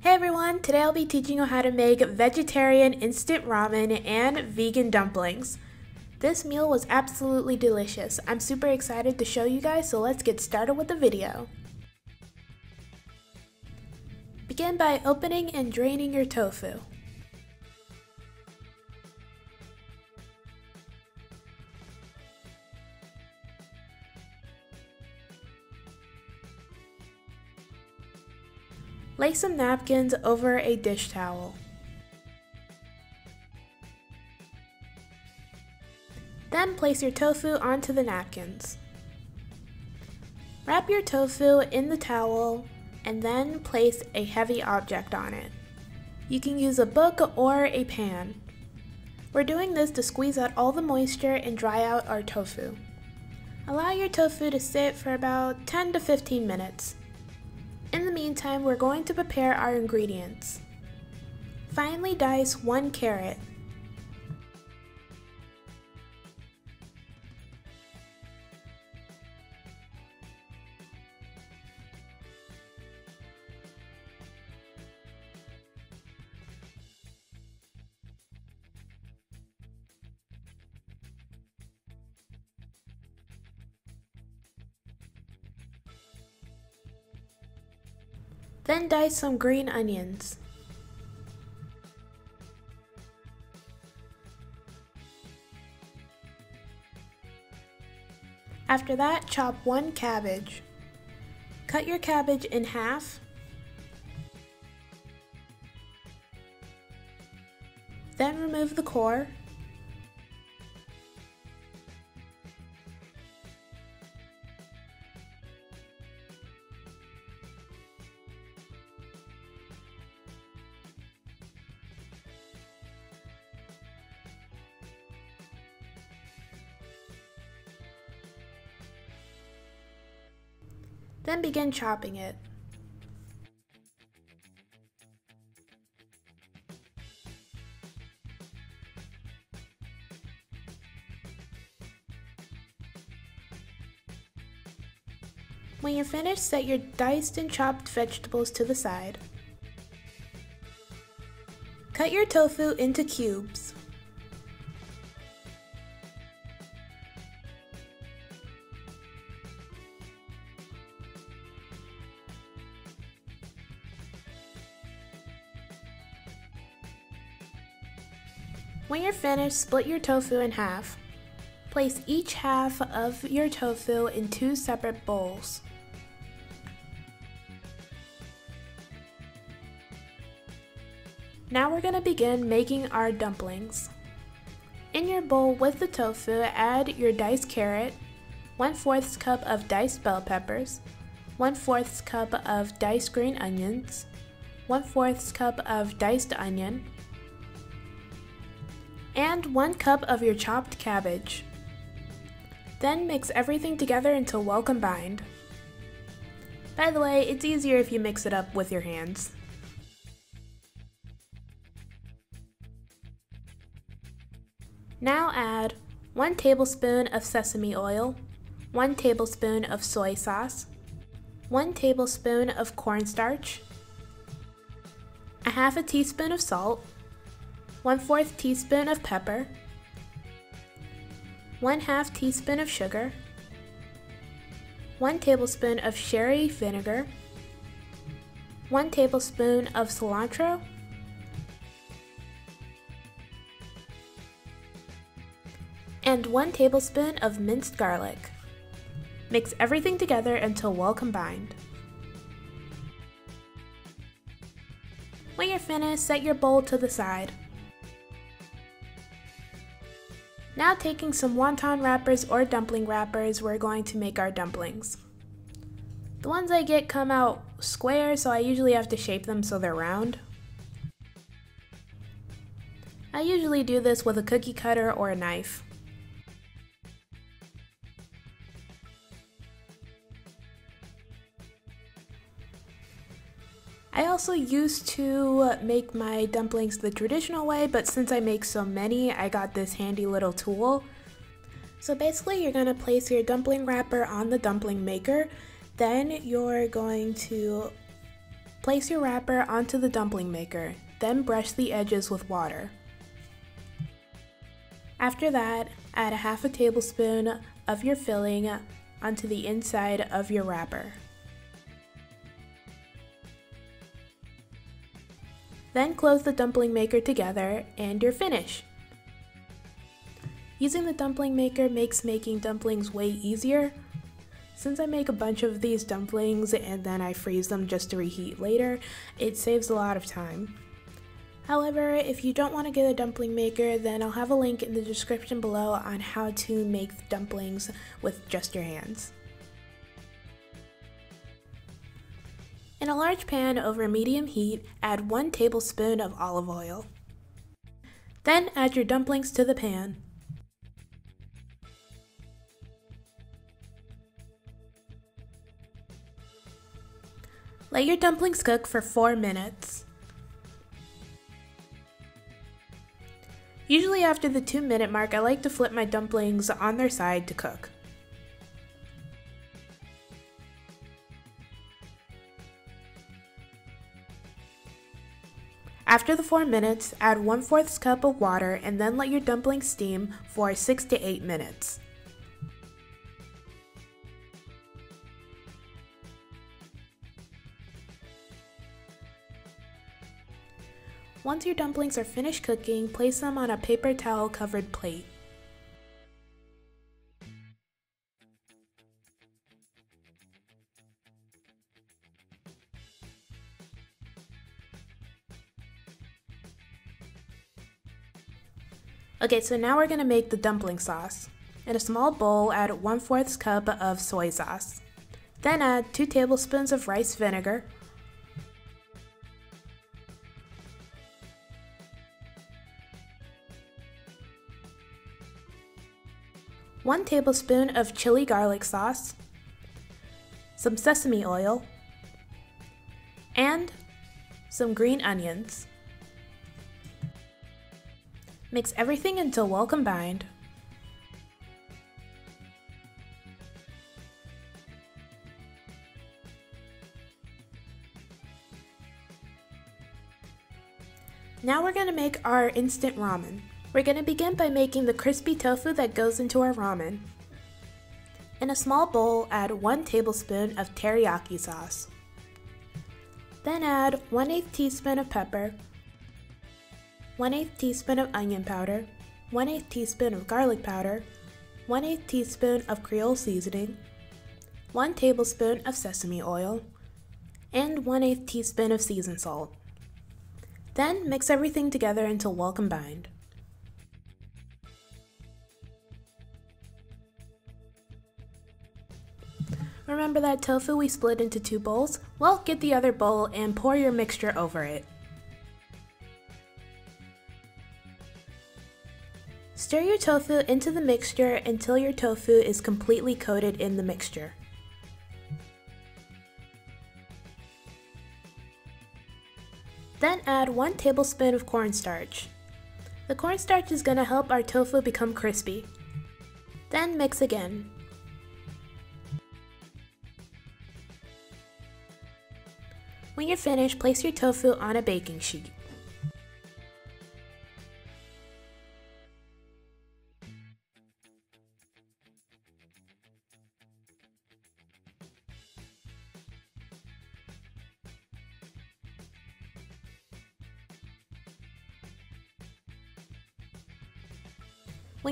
Hey everyone, today I'll be teaching you how to make vegetarian instant ramen and vegan dumplings. This meal was absolutely delicious. I'm super excited to show you guys, so let's get started with the video. Begin by opening and draining your tofu. Lay some napkins over a dish towel. Then place your tofu onto the napkins. Wrap your tofu in the towel and then place a heavy object on it. You can use a book or a pan. We're doing this to squeeze out all the moisture and dry out our tofu. Allow your tofu to sit for about 10 to 15 minutes. In the meantime, we're going to prepare our ingredients. Finely dice one carrot. Then dice some green onions. After that, chop one cabbage. Cut your cabbage in half. Then remove the core. Then begin chopping it. When you're finished, set your diced and chopped vegetables to the side. Cut your tofu into cubes. You're finished, split your tofu in half. Place each half of your tofu in two separate bowls. Now we're going to begin making our dumplings. In your bowl with the tofu, add your diced carrot, 1 4th cup of diced bell peppers, 1 4th cup of diced green onions, 1 4th cup of diced onion, and 1 cup of your chopped cabbage. Then mix everything together until well combined. By the way, it's easier if you mix it up with your hands. Now add 1 tablespoon of sesame oil, 1 tablespoon of soy sauce, 1 tablespoon of cornstarch, a half a teaspoon of salt, 1 4th teaspoon of pepper, 1 half teaspoon of sugar, 1 tablespoon of sherry vinegar, 1 tablespoon of cilantro, and 1 tablespoon of minced garlic. Mix everything together until well combined. When you're finished, set your bowl to the side. Now taking some wonton wrappers or dumpling wrappers, we're going to make our dumplings. The ones I get come out square, so I usually have to shape them so they're round. I usually do this with a cookie cutter or a knife. Used to make my dumplings the traditional way, but since I make so many, I got this handy little tool. So basically, you're gonna place your dumpling wrapper on the dumpling maker, then you're going to Place your wrapper onto the dumpling maker, then brush the edges with water. After that, add a half a tablespoon of your filling onto the inside of your wrapper. Then close the dumpling maker together and you're finished. Using the dumpling maker makes making dumplings way easier. Since I make a bunch of these dumplings and then I freeze them just to reheat later, it saves a lot of time. However, if you don't want to get a dumpling maker, then I'll have a link in the description below on how to make dumplings with just your hands. In a large pan over medium heat, add 1 tablespoon of olive oil. Then add your dumplings to the pan. Let your dumplings cook for 4 minutes. Usually after the 2 minute mark, I like to flip my dumplings on their side to cook. After the 4 minutes, add 1 4th cup of water and then let your dumplings steam for 6 to 8 minutes. Once your dumplings are finished cooking, place them on a paper towel covered plate. Okay, so now we're to make the dumpling sauce. In a small bowl, add 1 4th cup of soy sauce. Then add 2 tablespoons of rice vinegar, 1 tablespoon of chili garlic sauce, some sesame oil, and some green onions. Mix everything until well combined. Now we're going to make our instant ramen. We're going to begin by making the crispy tofu that goes into our ramen. In a small bowl, add 1 tablespoon of teriyaki sauce. Then add 1 8 teaspoon of pepper, 1 8 teaspoon of onion powder, 1 8 teaspoon of garlic powder, 1 8 teaspoon of Creole seasoning, 1 tablespoon of sesame oil, and 1 8 teaspoon of seasoned salt. Then mix everything together until well combined. Remember that tofu we split into two bowls? Well, get the other bowl and pour your mixture over it. Stir your tofu into the mixture until your tofu is completely coated in the mixture. Then add 1 tablespoon of cornstarch. The cornstarch is going to help our tofu become crispy. Then mix again. When you're finished, place your tofu on a baking sheet.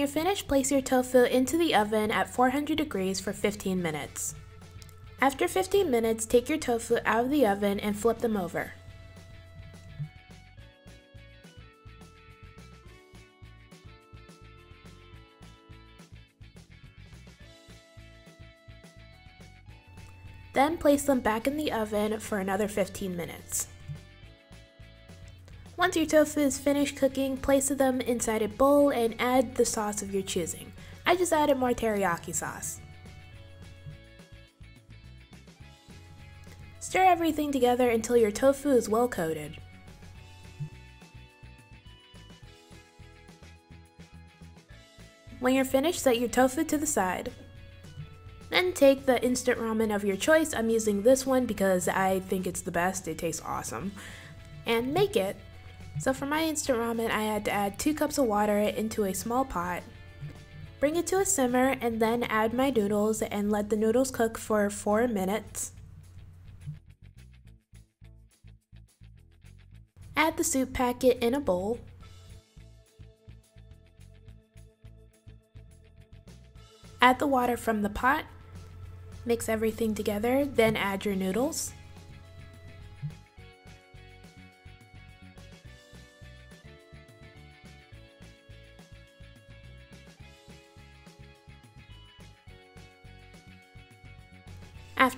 You're finished, place your tofu into the oven at 400 degrees for 15 minutes. After 15 minutes, take your tofu out of the oven and flip them over. Then place them back in the oven for another 15 minutes. Once your tofu is finished cooking, place them inside a bowl and add the sauce of your choosing. I just added more teriyaki sauce. Stir everything together until your tofu is well coated. When you're finished, set your tofu to the side. Then take the instant ramen of your choice. I'm using this one because I think it's the best. It tastes awesome. And make it. So for my instant ramen, I had to add 2 cups of water into a small pot. Bring it to a simmer and then add my noodles and let the noodles cook for 4 minutes. Add the soup packet in a bowl. Add the water from the pot, mix everything together, then add your noodles.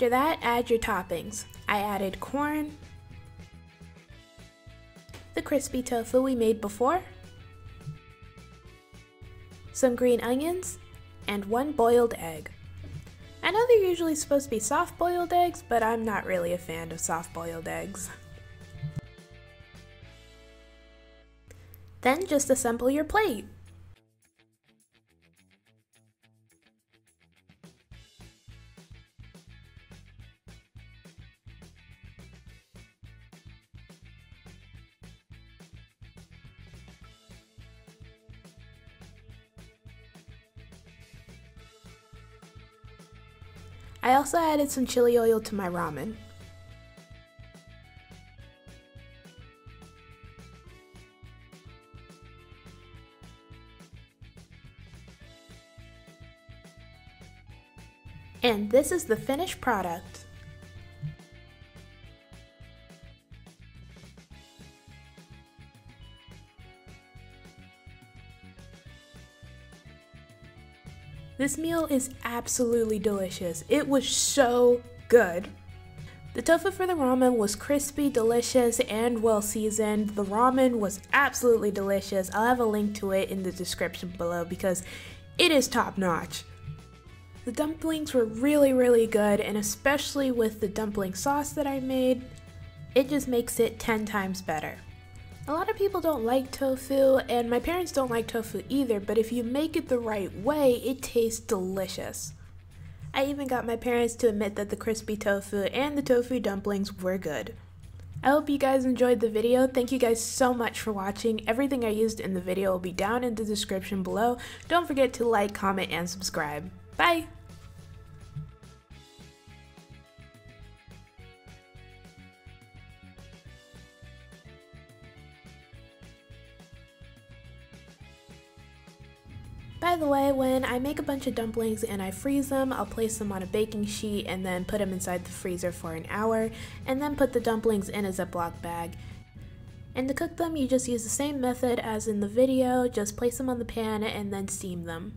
After that, add your toppings. I added corn, the crispy tofu we made before, some green onions, and one boiled egg. I know they're usually supposed to be soft boiled eggs, but I'm not really a fan of soft boiled eggs. Then just assemble your plate. I also added some chili oil to my ramen. And this is the finished product. This meal is absolutely delicious. It was so good. The tofu for the ramen was crispy, delicious, and well seasoned. The ramen was absolutely delicious. I'll have a link to it in the description below because it is top notch. The dumplings were really, really good, and especially with the dumpling sauce that I made, it just makes it 10 times better. A lot of people don't like tofu, and my parents don't like tofu either, but if you make it the right way, it tastes delicious. I even got my parents to admit that the crispy tofu and the tofu dumplings were good. I hope you guys enjoyed the video. Thank you guys so much for watching. Everything I used in the video will be down in the description below. Don't forget to like, comment, and subscribe. Bye! By the way, when I make a bunch of dumplings and I freeze them, I'll place them on a baking sheet and then put them inside the freezer for an hour, and then put the dumplings in a Ziploc bag. And to cook them, you just use the same method as in the video, just place them on the pan and then steam them.